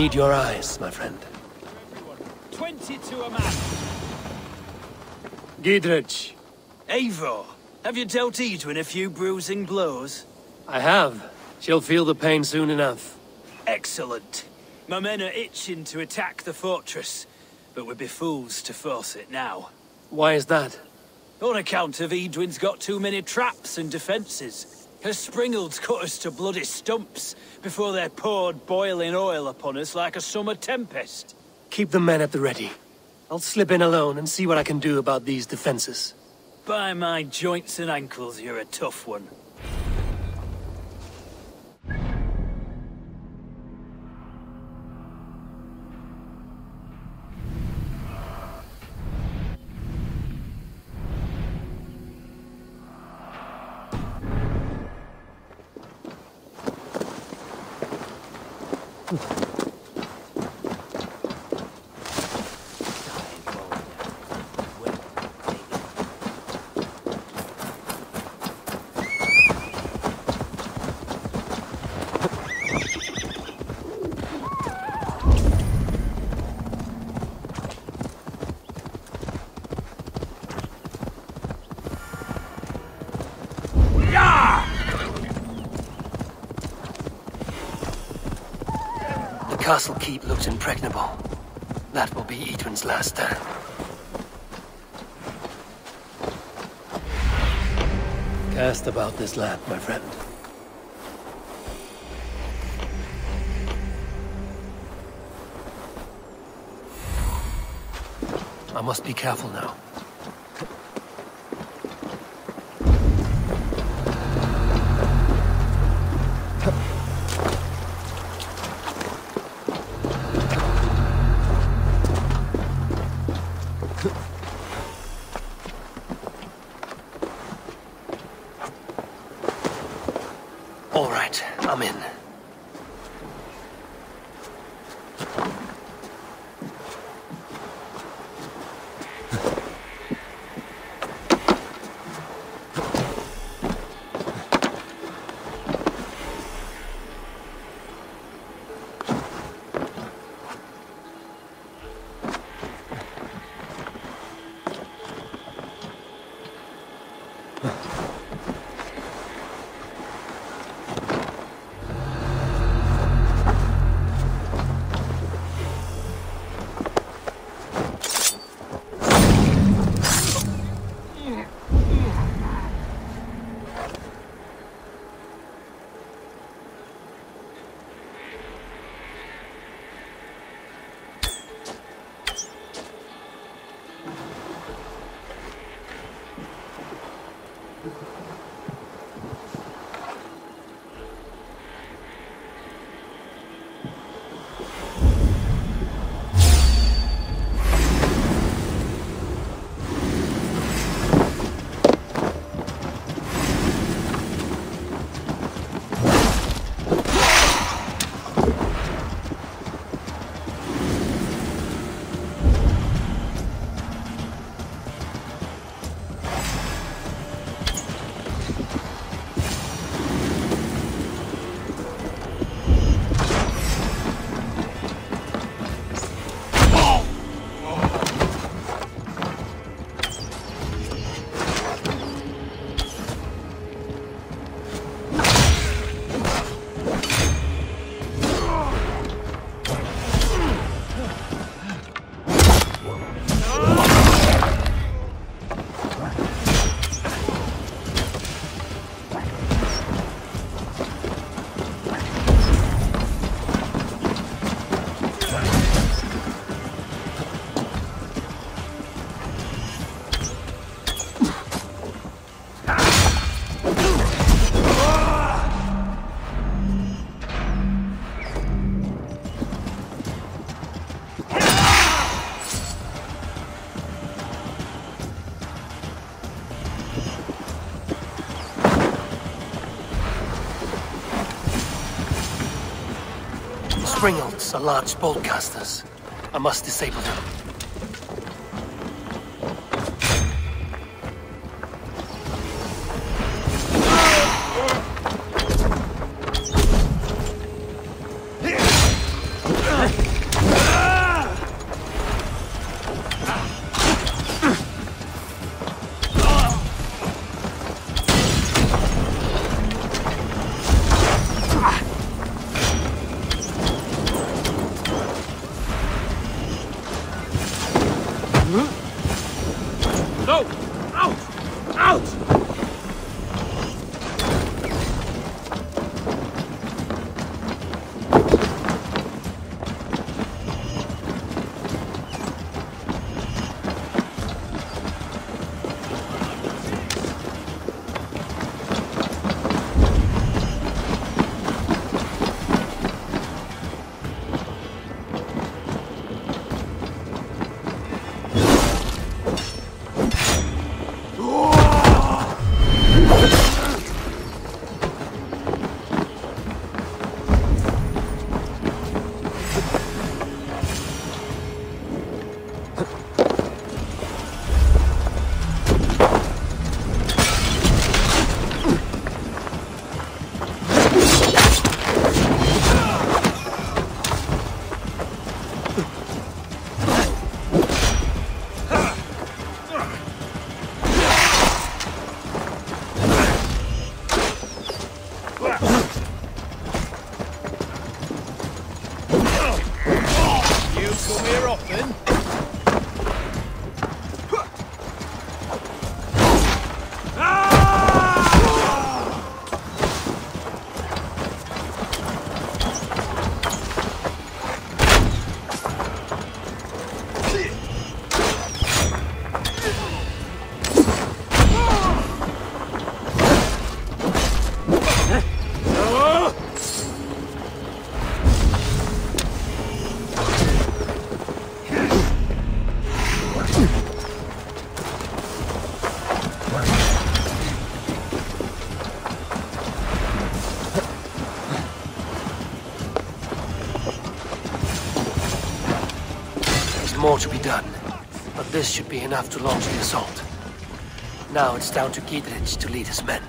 need your eyes, my friend. 20 to a man. Gidrich. Eivor, have you dealt Eadwyn a few bruising blows? I have. She'll feel the pain soon enough. Excellent. My men are itching to attack the fortress, but we'd be fools to force it now. Why is that? On account of Eadwyn's got too many traps and defences. Her springalds cut us to bloody stumps before they poured boiling oil upon us like a summer tempest. Keep the men at the ready. I'll slip in alone and see what I can do about these defenses. By my joints and ankles, you're a tough one. Gut. Castle keep looks impregnable. That will be Eadwyn's last stand. Cast about this land, my friend. I must be careful now. Springalds are large boltcasters. I must disable them. Go! Out! Out! More to be done, but this should be enough to launch the assault. Now it's down to Giedrich to lead his men.